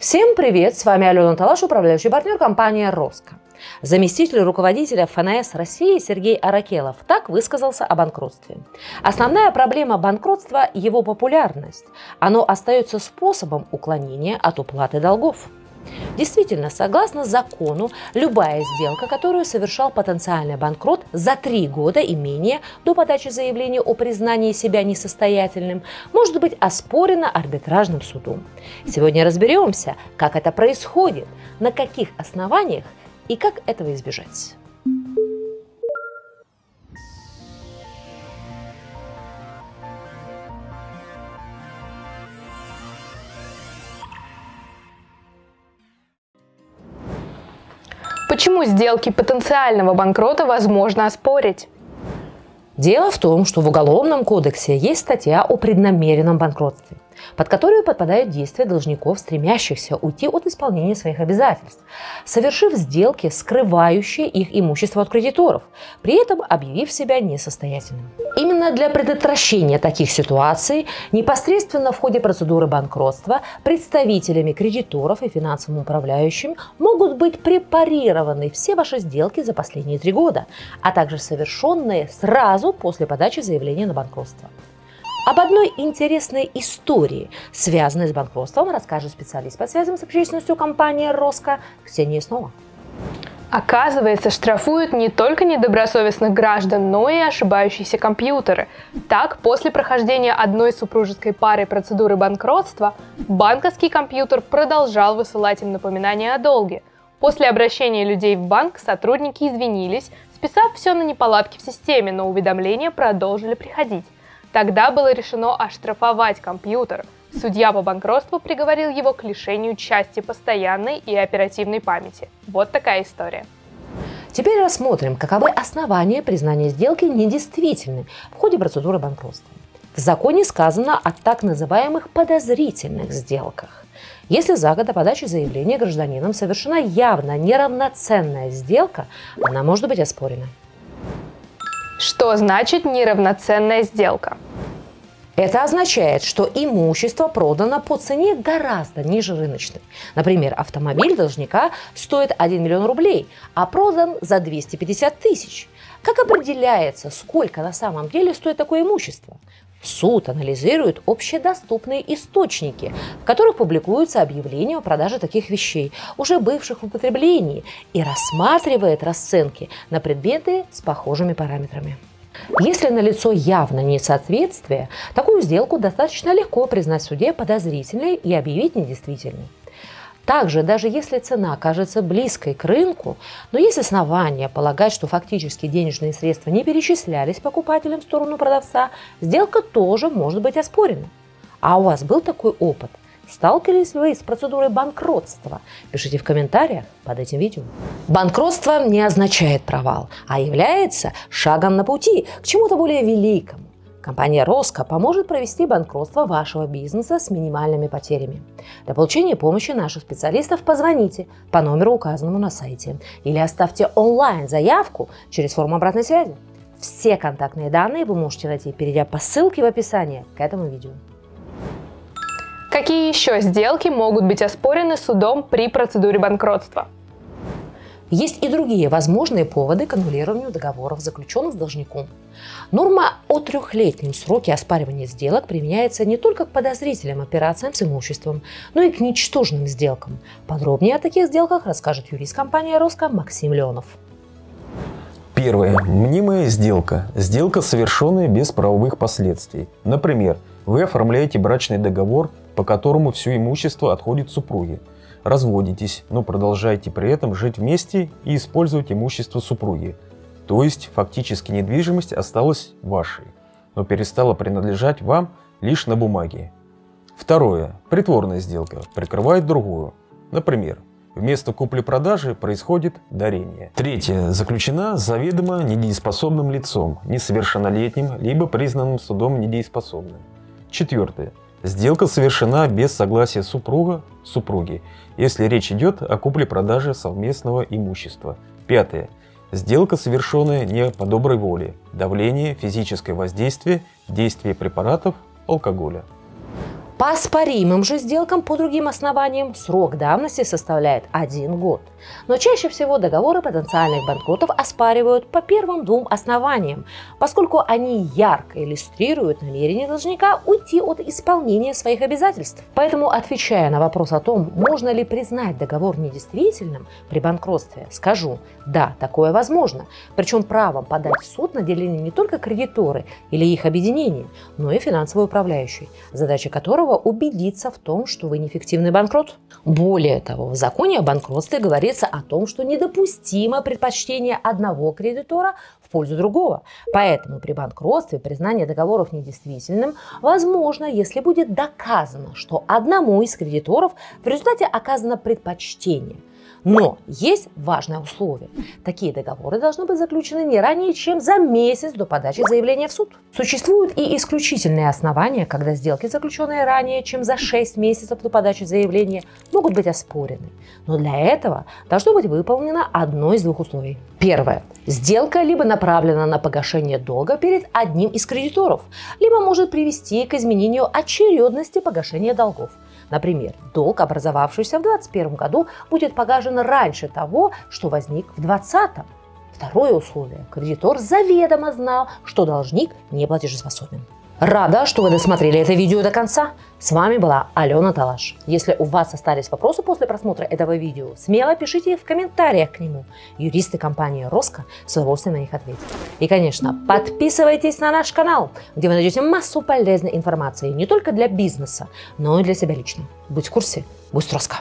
Всем привет! С вами Алена Талаш, управляющий партнер компании «Роско». Заместитель руководителя ФНС России Сергей Аракелов так высказался о банкротстве. Основная проблема банкротства – его популярность. Оно остается способом уклонения от уплаты долгов. Действительно, согласно закону, любая сделка, которую совершал потенциальный банкрот за три года и менее до подачи заявления о признании себя несостоятельным, может быть оспорена арбитражным судом. Сегодня разберемся, как это происходит, на каких основаниях и как этого избежать. Почему сделки потенциального банкрота возможно оспорить? Дело в том, что в Уголовном кодексе есть статья о преднамеренном банкротстве – под которую подпадают действия должников, стремящихся уйти от исполнения своих обязательств, совершив сделки, скрывающие их имущество от кредиторов, при этом объявив себя несостоятельным. Именно для предотвращения таких ситуаций непосредственно в ходе процедуры банкротства представителями кредиторов и финансовым управляющим могут быть препарированы все ваши сделки за последние три года, а также совершенные сразу после подачи заявления на банкротство. Об одной интересной истории, связанной с банкротством, расскажет специалист по связям с общественностью компании «Роско» Ксения Снова. Оказывается, штрафуют не только недобросовестных граждан, но и ошибающиеся компьютеры. Так, после прохождения одной супружеской пары процедуры банкротства, банковский компьютер продолжал высылать им напоминания о долге. После обращения людей в банк сотрудники извинились, списав все на неполадки в системе, но уведомления продолжили приходить. Тогда было решено оштрафовать компьютер. Судья по банкротству приговорил его к лишению части постоянной и оперативной памяти. Вот такая история. Теперь рассмотрим, каковы основания признания сделки недействительной в ходе процедуры банкротства. В законе сказано о так называемых подозрительных сделках. Если за год до подачи заявления гражданином совершена явно неравноценная сделка, она может быть оспорена. Что значит неравноценная сделка? Это означает, что имущество продано по цене гораздо ниже рыночной. Например, автомобиль должника стоит 1 миллион рублей, а продан за 250 тысяч. Как определяется, сколько на самом деле стоит такое имущество? Суд анализирует общедоступные источники, в которых публикуются объявления о продаже таких вещей, уже бывших в употреблении, и рассматривает расценки на предметы с похожими параметрами. Если налицо явно несоответствие, такую сделку достаточно легко признать в суде подозрительной и объявить недействительной. Также, даже если цена кажется близкой к рынку, но есть основания полагать, что фактически денежные средства не перечислялись покупателям в сторону продавца, сделка тоже может быть оспорена. А у вас был такой опыт? Сталкивались вы с процедурой банкротства? Пишите в комментариях под этим видео. Банкротство не означает провал, а является шагом на пути к чему-то более великому. Компания «Роско» поможет провести банкротство вашего бизнеса с минимальными потерями. Для получения помощи наших специалистов позвоните по номеру, указанному на сайте, или оставьте онлайн заявку через форму обратной связи. Все контактные данные вы можете найти, перейдя по ссылке в описании к этому видео. Какие еще сделки могут быть оспорены судом при процедуре банкротства? Есть и другие возможные поводы к аннулированию договоров, заключенных с должником. Норма о трехлетнем сроке оспаривания сделок применяется не только к подозрительным операциям с имуществом, но и к ничтожным сделкам. Подробнее о таких сделках расскажет юрист компании «Роско» Максим Леонов. Первое. Мнимая сделка. Сделка, совершенная без правовых последствий. Например, вы оформляете брачный договор, по которому все имущество отходит супруге – разводитесь, но продолжаете при этом жить вместе и использовать имущество супруги. То есть фактически недвижимость осталась вашей, но перестала принадлежать вам лишь на бумаге. Второе. Притворная сделка прикрывает другую. Например, вместо купли-продажи происходит дарение. Третье. Заключена заведомо недееспособным лицом, несовершеннолетним, либо признанным судом недееспособным. Четвертое. Сделка совершена без согласия супруга, супруги, если речь идет о купле-продаже совместного имущества. Пятое. Сделка, совершенная не по доброй воле, давление, физическое воздействие, действие препаратов, алкоголя. По оспоримым же сделкам по другим основаниям срок давности составляет один год. Но чаще всего договоры потенциальных банкротов оспаривают по первым двум основаниям, поскольку они ярко иллюстрируют намерение должника уйти от исполнения своих обязательств. Поэтому, отвечая на вопрос о том, можно ли признать договор недействительным при банкротстве, скажу, да, такое возможно. Причем правом подать в суд наделены не только кредиторы или их объединения, но и финансовый управляющий, задача которого убедиться в том, что вы неэффективный банкрот. Более того, в законе о банкротстве говорится о том, что недопустимо предпочтение одного кредитора в пользу другого. Поэтому при банкротстве признание договоров недействительным возможно, если будет доказано, что одному из кредиторов в результате оказано предпочтение – но есть важное условие. Такие договоры должны быть заключены не ранее, чем за месяц до подачи заявления в суд. Существуют и исключительные основания, когда сделки, заключенные ранее, чем за 6 месяцев до подачи заявления, могут быть оспорены. Но для этого должно быть выполнено одно из двух условий. Первое. Сделка либо направлена на погашение долга перед одним из кредиторов, либо может привести к изменению очередности погашения долгов. Например, долг, образовавшийся в 2021 году, будет погашен раньше того, что возник в 2020. Второе условие. Кредитор заведомо знал, что должник не платежеспособен. Рада, что вы досмотрели это видео до конца. С вами была Алена Талаш. Если у вас остались вопросы после просмотра этого видео, смело пишите их в комментариях к нему. Юристы компании Роско с удовольствием на них ответят. И, конечно, подписывайтесь на наш канал, где вы найдете массу полезной информации не только для бизнеса, но и для себя лично. Будь в курсе, будь Роско.